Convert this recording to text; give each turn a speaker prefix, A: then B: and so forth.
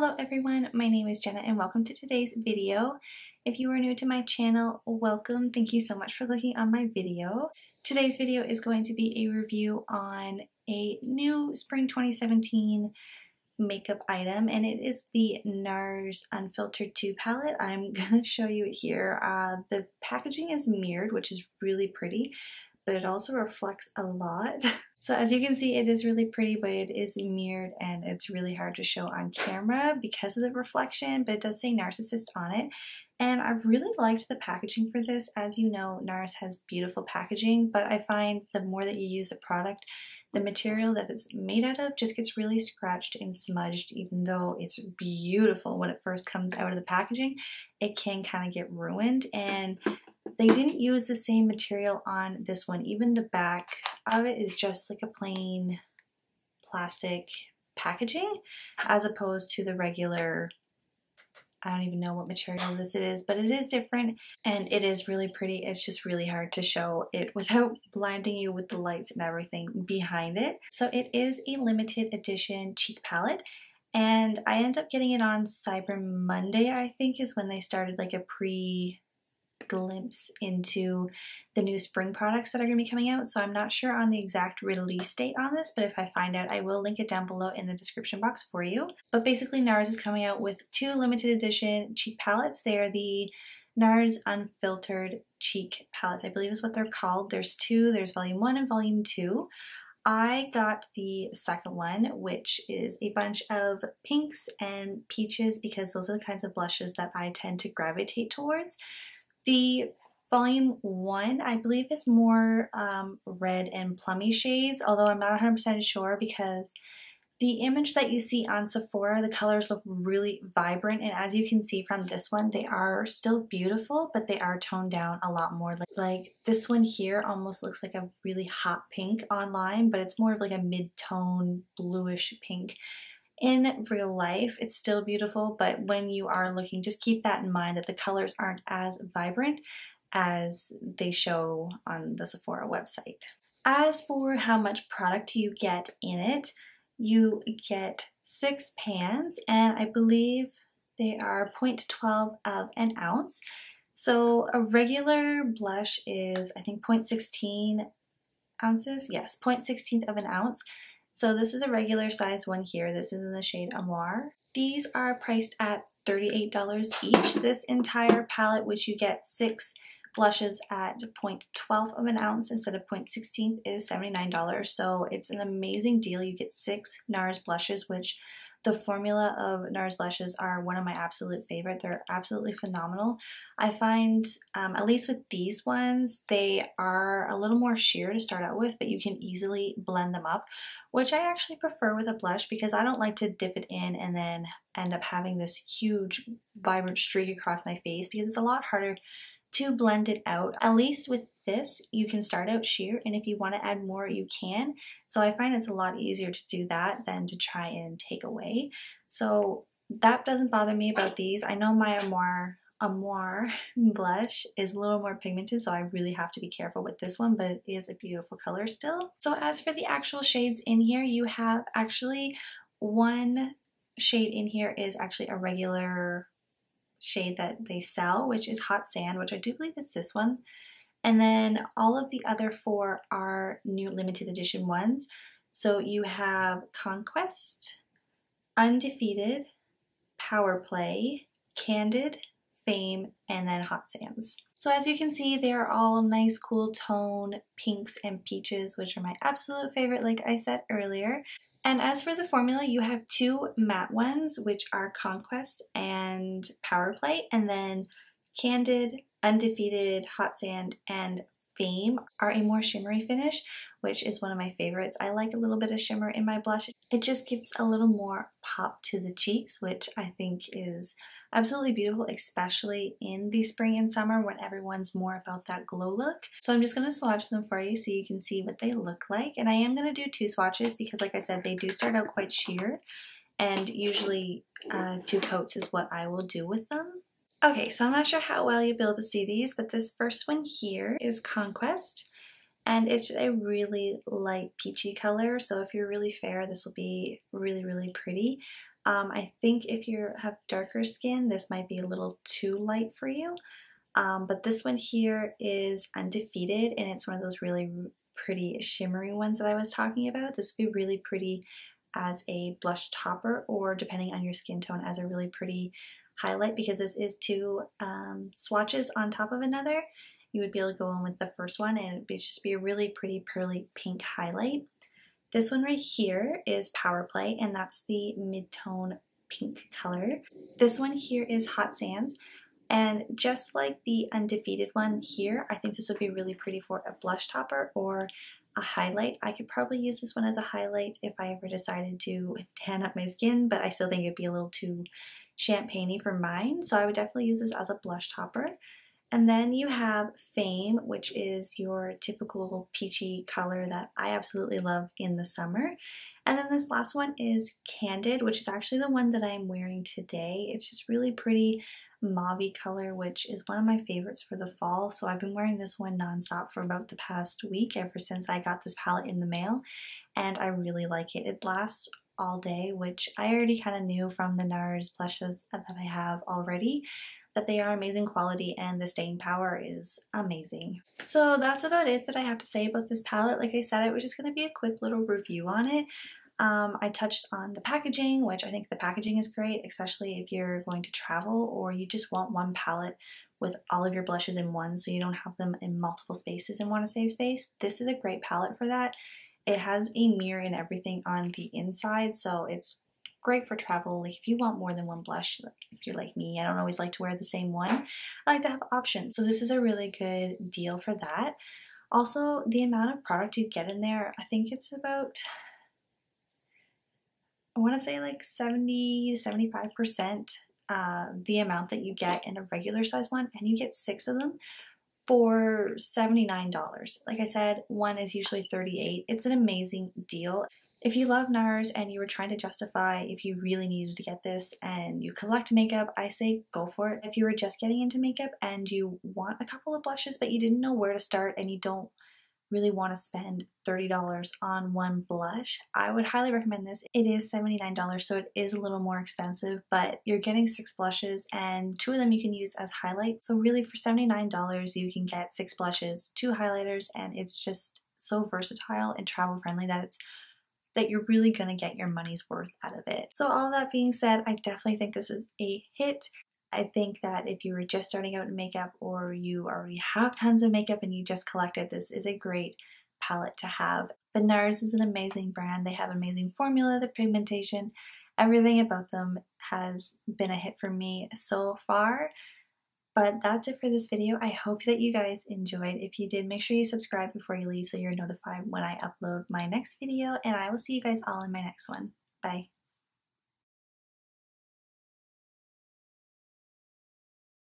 A: Hello everyone, my name is Jenna and welcome to today's video. If you are new to my channel, welcome. Thank you so much for clicking on my video. Today's video is going to be a review on a new Spring 2017 makeup item and it is the NARS Unfiltered 2 palette. I'm going to show you it here. Uh, the packaging is mirrored, which is really pretty but it also reflects a lot. So as you can see, it is really pretty, but it is mirrored and it's really hard to show on camera because of the reflection, but it does say Narsissist on it. And I really liked the packaging for this. As you know, NARS has beautiful packaging, but I find the more that you use the product, the material that it's made out of just gets really scratched and smudged even though it's beautiful when it first comes out of the packaging it can kind of get ruined and they didn't use the same material on this one. Even the back of it is just like a plain plastic packaging as opposed to the regular I don't even know what material this is, but it is different and it is really pretty. It's just really hard to show it without blinding you with the lights and everything behind it. So it is a limited edition cheek palette and I ended up getting it on Cyber Monday, I think is when they started like a pre glimpse into the new spring products that are going to be coming out. So I'm not sure on the exact release date on this, but if I find out, I will link it down below in the description box for you. But basically, NARS is coming out with two limited edition cheek palettes. They are the NARS Unfiltered Cheek Palettes, I believe is what they're called. There's two, there's volume one and volume two. I got the second one, which is a bunch of pinks and peaches because those are the kinds of blushes that I tend to gravitate towards. The volume one, I believe, is more um, red and plummy shades, although I'm not 100% sure because the image that you see on Sephora, the colors look really vibrant, and as you can see from this one, they are still beautiful, but they are toned down a lot more. Like, like this one here almost looks like a really hot pink online, but it's more of like a mid-tone bluish pink in real life, it's still beautiful, but when you are looking, just keep that in mind that the colors aren't as vibrant as they show on the Sephora website. As for how much product you get in it, you get six pans, and I believe they are 0.12 of an ounce. So a regular blush is, I think, 0.16 ounces. Yes, 0.16 of an ounce. So this is a regular size one here. This is in the shade Amour. These are priced at $38 each. This entire palette, which you get six blushes at 0.12 of an ounce instead of 0.16 is $79. So it's an amazing deal. You get six NARS blushes, which the formula of NARS blushes are one of my absolute favorite. They're absolutely phenomenal. I find, um, at least with these ones, they are a little more sheer to start out with, but you can easily blend them up, which I actually prefer with a blush because I don't like to dip it in and then end up having this huge vibrant streak across my face because it's a lot harder to blend it out. At least with this, you can start out sheer, and if you want to add more, you can. So I find it's a lot easier to do that than to try and take away. So that doesn't bother me about these. I know my Amour Amour blush is a little more pigmented, so I really have to be careful with this one, but it is a beautiful color still. So as for the actual shades in here, you have actually one shade in here is actually a regular shade that they sell, which is Hot Sand, which I do believe it's this one. And then all of the other four are new limited edition ones. So you have Conquest, Undefeated, Power Play, Candid, Fame, and then Hot Sands. So as you can see, they are all nice, cool tone pinks and peaches, which are my absolute favorite, like I said earlier. And as for the formula, you have two matte ones, which are Conquest and Power Play, and then Candid, Undefeated, Hot Sand, and Fame are a more shimmery finish, which is one of my favorites. I like a little bit of shimmer in my blush. It just gives a little more pop to the cheeks, which I think is absolutely beautiful, especially in the spring and summer when everyone's more about that glow look. So I'm just going to swatch them for you so you can see what they look like. And I am going to do two swatches because like I said, they do start out quite sheer and usually uh, two coats is what I will do with them. Okay, so I'm not sure how well you'll be able to see these, but this first one here is Conquest. And it's a really light peachy color, so if you're really fair, this will be really, really pretty. Um, I think if you have darker skin, this might be a little too light for you. Um, but this one here is Undefeated, and it's one of those really pretty shimmery ones that I was talking about. This would be really pretty as a blush topper, or depending on your skin tone, as a really pretty highlight because this is two um, swatches on top of another. You would be able to go in with the first one and it would just be a really pretty pearly pink highlight. This one right here is Power Play, and that's the mid-tone pink color. This one here is Hot Sands, and just like the Undefeated one here, I think this would be really pretty for a blush topper or a highlight. I could probably use this one as a highlight if I ever decided to tan up my skin, but I still think it'd be a little too champagne for mine, so I would definitely use this as a blush topper. And then you have Fame, which is your typical peachy color that I absolutely love in the summer. And then this last one is Candid, which is actually the one that I'm wearing today. It's just really pretty mauve color, which is one of my favorites for the fall. So I've been wearing this one nonstop for about the past week, ever since I got this palette in the mail. And I really like it. It lasts all day, which I already kind of knew from the NARS blushes that I have already that they are amazing quality and the staying power is amazing. So that's about it that I have to say about this palette. Like I said, it was just going to be a quick little review on it. Um, I touched on the packaging, which I think the packaging is great, especially if you're going to travel or you just want one palette with all of your blushes in one so you don't have them in multiple spaces and want to save space. This is a great palette for that. It has a mirror and everything on the inside, so it's great for travel. Like if you want more than one blush, if you're like me, I don't always like to wear the same one. I like to have options. So this is a really good deal for that. Also, the amount of product you get in there, I think it's about, I want to say like 70 to 75% uh, the amount that you get in a regular size one, and you get six of them for $79. Like I said, one is usually 38. It's an amazing deal. If you love NARS and you were trying to justify if you really needed to get this and you collect makeup, I say go for it. If you were just getting into makeup and you want a couple of blushes but you didn't know where to start and you don't really want to spend $30 on one blush, I would highly recommend this. It is $79, so it is a little more expensive, but you're getting six blushes and two of them you can use as highlights. So really for $79, you can get six blushes, two highlighters, and it's just so versatile and travel friendly that it's that you're really to get your money's worth out of it. So all that being said, I definitely think this is a hit. I think that if you were just starting out in makeup or you already have tons of makeup and you just collected, this is a great palette to have. But NARS is an amazing brand. They have amazing formula, the pigmentation, everything about them has been a hit for me so far. But that's it for this video. I hope that you guys enjoyed. If you did, make sure you subscribe before you leave so you're notified when I upload my next video. And I will see you guys all in my next one. Bye.